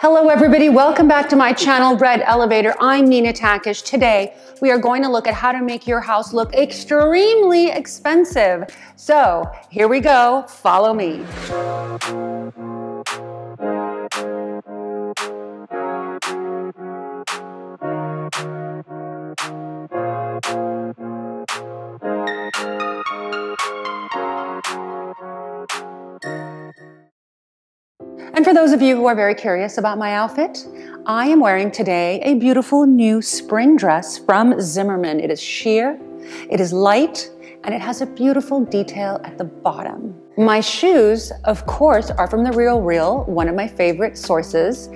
Hello everybody, welcome back to my channel, Red Elevator. I'm Nina Takesh. Today, we are going to look at how to make your house look extremely expensive. So here we go, follow me. For those of you who are very curious about my outfit, I am wearing today a beautiful new spring dress from Zimmermann. It is sheer, it is light, and it has a beautiful detail at the bottom. My shoes, of course, are from The Real Real, one of my favorite sources,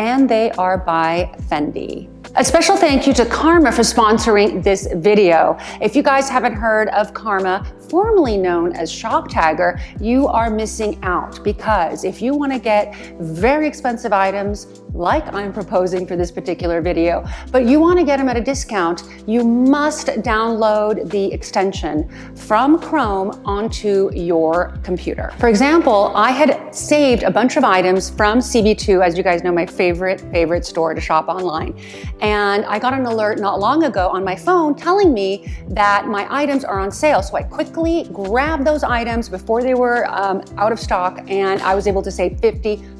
and they are by Fendi. A special thank you to Karma for sponsoring this video. If you guys haven't heard of Karma, formerly known as Shoptagr, you are missing out because if you want to get very expensive items like I'm proposing for this particular video, but you want to get them at a discount, you must download the extension from Chrome onto your computer. For example, I had saved a bunch of items from CB2, as you guys know, my favorite, favorite store to shop online. And I got an alert not long ago on my phone telling me that my items are on sale. So I quickly quickly grabbed those items before they were um, out of stock and I was able to save 50%.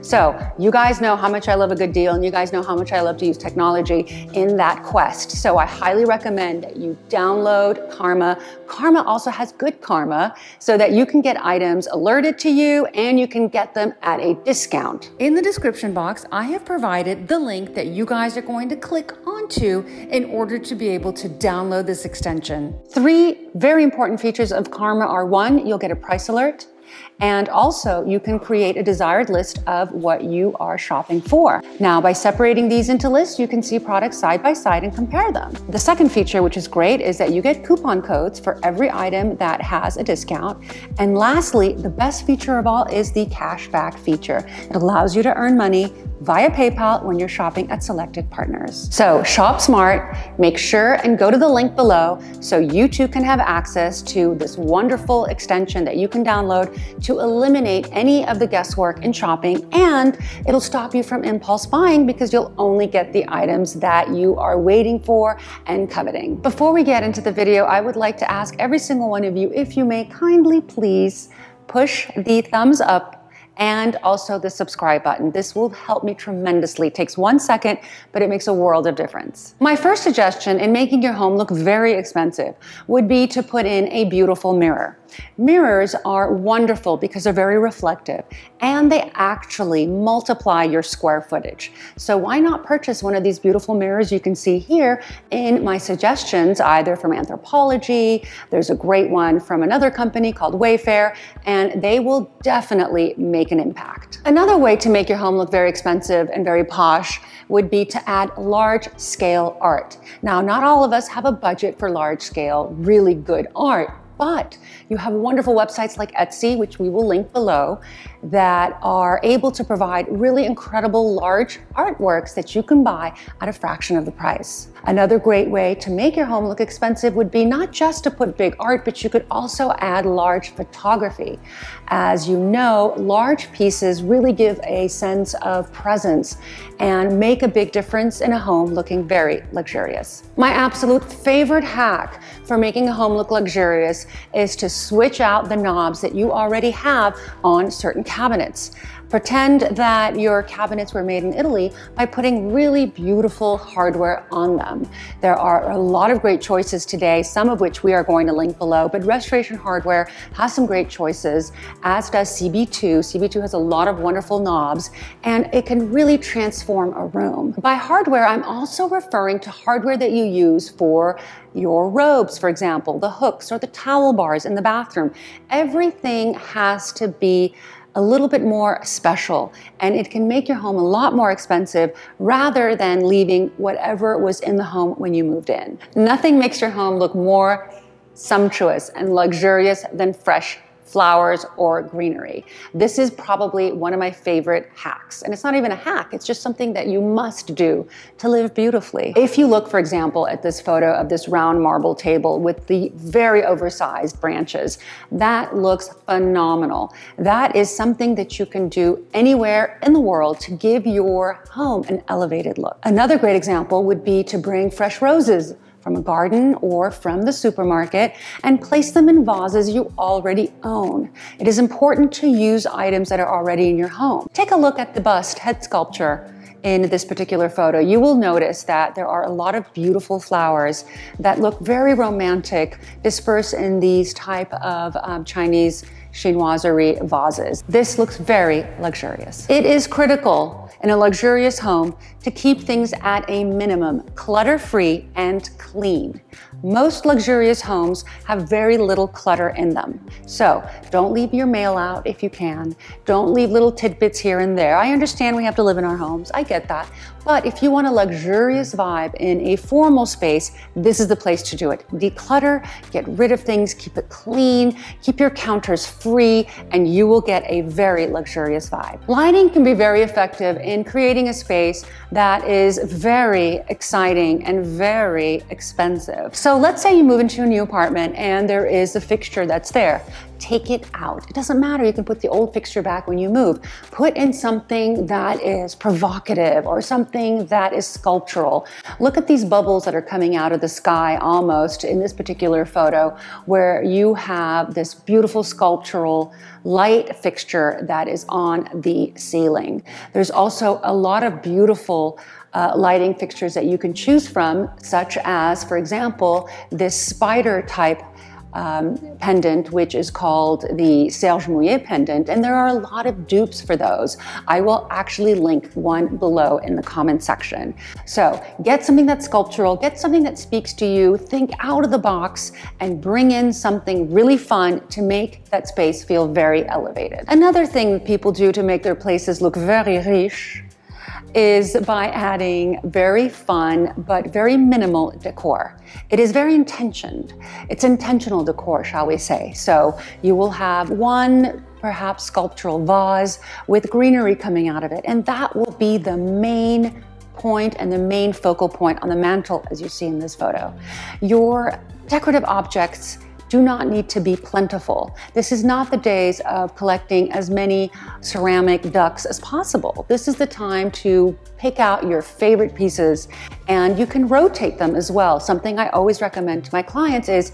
So you guys know how much I love a good deal and you guys know how much I love to use technology in that quest. So I highly recommend that you download Karma. Karma also has good karma so that you can get items alerted to you and you can get them at a discount. In the description box, I have provided the link that you guys are going to click onto in order to be able to download this extension. Three very very important features of Karma are one, you'll get a price alert. And also, you can create a desired list of what you are shopping for. Now, by separating these into lists, you can see products side by side and compare them. The second feature, which is great, is that you get coupon codes for every item that has a discount. And lastly, the best feature of all is the cashback feature. It allows you to earn money via PayPal when you're shopping at selected partners. So shop smart, make sure and go to the link below so you too can have access to this wonderful extension that you can download to eliminate any of the guesswork in shopping and it'll stop you from impulse buying because you'll only get the items that you are waiting for and coveting. Before we get into the video, I would like to ask every single one of you if you may kindly please push the thumbs up and also the subscribe button. This will help me tremendously. It takes one second, but it makes a world of difference. My first suggestion in making your home look very expensive would be to put in a beautiful mirror. Mirrors are wonderful because they're very reflective and they actually multiply your square footage. So why not purchase one of these beautiful mirrors you can see here in my suggestions, either from Anthropologie, there's a great one from another company called Wayfair, and they will definitely make an impact. Another way to make your home look very expensive and very posh would be to add large scale art. Now, not all of us have a budget for large scale, really good art, but you have wonderful websites like Etsy, which we will link below, that are able to provide really incredible large artworks that you can buy at a fraction of the price. Another great way to make your home look expensive would be not just to put big art, but you could also add large photography. As you know, large pieces really give a sense of presence and make a big difference in a home looking very luxurious. My absolute favorite hack for making a home look luxurious is to switch out the knobs that you already have on certain cabinets. Pretend that your cabinets were made in Italy by putting really beautiful hardware on them. There are a lot of great choices today, some of which we are going to link below, but Restoration Hardware has some great choices, as does CB2. CB2 has a lot of wonderful knobs, and it can really transform a room. By hardware, I'm also referring to hardware that you use for your robes, for example, the hooks or the towel bars in the bathroom. Everything has to be a little bit more special and it can make your home a lot more expensive rather than leaving whatever was in the home when you moved in. Nothing makes your home look more sumptuous and luxurious than fresh flowers, or greenery. This is probably one of my favorite hacks. And it's not even a hack, it's just something that you must do to live beautifully. If you look, for example, at this photo of this round marble table with the very oversized branches, that looks phenomenal. That is something that you can do anywhere in the world to give your home an elevated look. Another great example would be to bring fresh roses from a garden or from the supermarket and place them in vases you already own. It is important to use items that are already in your home. Take a look at the bust head sculpture in this particular photo, you will notice that there are a lot of beautiful flowers that look very romantic dispersed in these type of um, Chinese chinoiserie vases. This looks very luxurious. It is critical in a luxurious home to keep things at a minimum, clutter-free and clean. Most luxurious homes have very little clutter in them. So don't leave your mail out if you can. Don't leave little tidbits here and there. I understand we have to live in our homes. I get that. But if you want a luxurious vibe in a formal space, this is the place to do it. Declutter, get rid of things, keep it clean, keep your counters free, and you will get a very luxurious vibe. Lighting can be very effective in creating a space that is very exciting and very expensive. So let's say you move into a new apartment and there is a fixture that's there take it out. It doesn't matter. You can put the old fixture back when you move. Put in something that is provocative or something that is sculptural. Look at these bubbles that are coming out of the sky almost in this particular photo where you have this beautiful sculptural light fixture that is on the ceiling. There's also a lot of beautiful uh, lighting fixtures that you can choose from, such as, for example, this spider type um, pendant, which is called the Serge Mouille pendant, and there are a lot of dupes for those. I will actually link one below in the comment section. So get something that's sculptural, get something that speaks to you, think out of the box, and bring in something really fun to make that space feel very elevated. Another thing people do to make their places look very riche is by adding very fun but very minimal decor. It is very intentioned. It's intentional decor, shall we say. So you will have one perhaps sculptural vase with greenery coming out of it, and that will be the main point and the main focal point on the mantle as you see in this photo. Your decorative objects do not need to be plentiful. This is not the days of collecting as many ceramic ducks as possible. This is the time to pick out your favorite pieces and you can rotate them as well. Something I always recommend to my clients is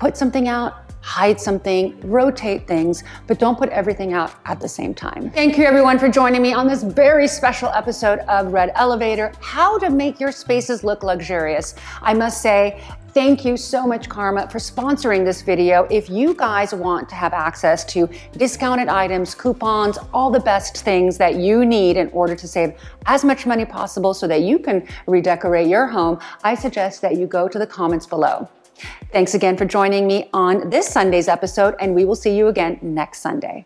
put something out hide something, rotate things, but don't put everything out at the same time. Thank you everyone for joining me on this very special episode of Red Elevator, how to make your spaces look luxurious. I must say, Thank you so much, Karma, for sponsoring this video. If you guys want to have access to discounted items, coupons, all the best things that you need in order to save as much money possible so that you can redecorate your home, I suggest that you go to the comments below. Thanks again for joining me on this Sunday's episode, and we will see you again next Sunday.